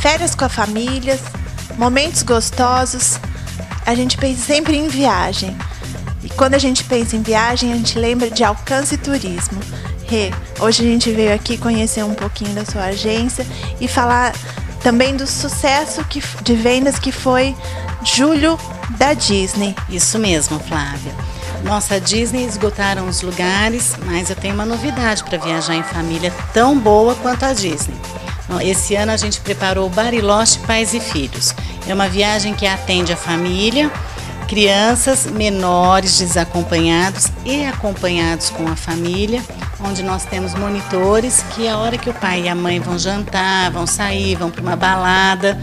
férias com a família, momentos gostosos. A gente pensa sempre em viagem. E quando a gente pensa em viagem, a gente lembra de alcance turismo. Rê, hoje a gente veio aqui conhecer um pouquinho da sua agência e falar também do sucesso que, de vendas que foi julho da Disney. Isso mesmo, Flávia. Nossa, Disney esgotaram os lugares, mas eu tenho uma novidade para viajar em família tão boa quanto a Disney. Esse ano a gente preparou Bariloche Pais e Filhos. É uma viagem que atende a família, crianças menores desacompanhados e acompanhados com a família, onde nós temos monitores que a hora que o pai e a mãe vão jantar, vão sair, vão para uma balada,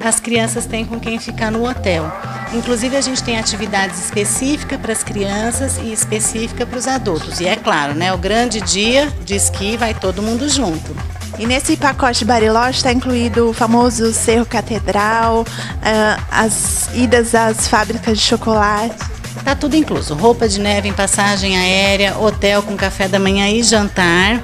as crianças têm com quem ficar no hotel. Inclusive a gente tem atividades específicas para as crianças e específica para os adultos. E é claro, né, o grande dia de esqui vai todo mundo junto. E nesse pacote Bariloche está incluído o famoso Cerro Catedral, uh, as idas às fábricas de chocolate. Tá tudo incluso: roupa de neve em passagem aérea, hotel com café da manhã e jantar,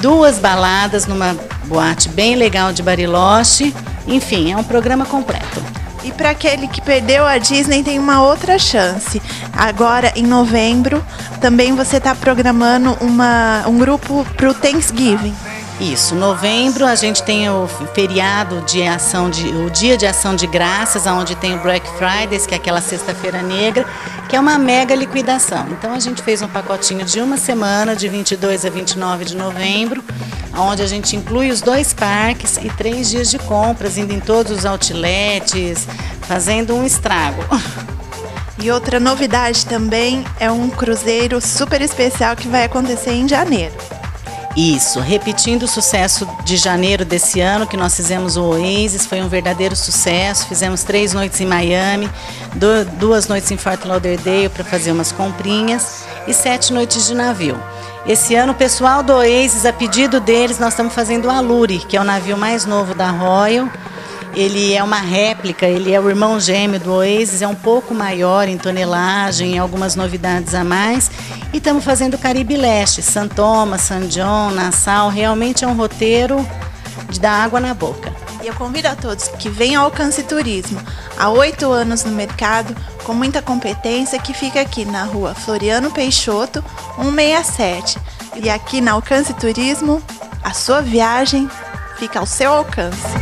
duas baladas numa boate bem legal de Bariloche. Enfim, é um programa completo. E para aquele que perdeu a Disney, tem uma outra chance. Agora, em novembro, também você está programando uma, um grupo para o Thanksgiving. Isso, novembro a gente tem o feriado de ação de o dia de ação de graças, onde tem o Black Friday, que é aquela sexta-feira negra, que é uma mega liquidação. Então a gente fez um pacotinho de uma semana, de 22 a 29 de novembro, onde a gente inclui os dois parques e três dias de compras, indo em todos os outlets, fazendo um estrago. E outra novidade também é um cruzeiro super especial que vai acontecer em janeiro. Isso, repetindo o sucesso de janeiro desse ano, que nós fizemos o Oasis, foi um verdadeiro sucesso. Fizemos três noites em Miami, duas noites em Fort Lauderdale para fazer umas comprinhas e sete noites de navio. Esse ano, o pessoal do Oasis, a pedido deles, nós estamos fazendo o Aluri, que é o navio mais novo da Royal ele é uma réplica, ele é o irmão gêmeo do Oasis, é um pouco maior em tonelagem, algumas novidades a mais. E estamos fazendo Caribe Leste, San Thomas, San John, Nassau. Realmente é um roteiro de dar água na boca. E eu convido a todos que venham ao Alcance Turismo, há oito anos no mercado, com muita competência, que fica aqui na rua Floriano Peixoto, 167. E aqui na Alcance Turismo, a sua viagem fica ao seu alcance.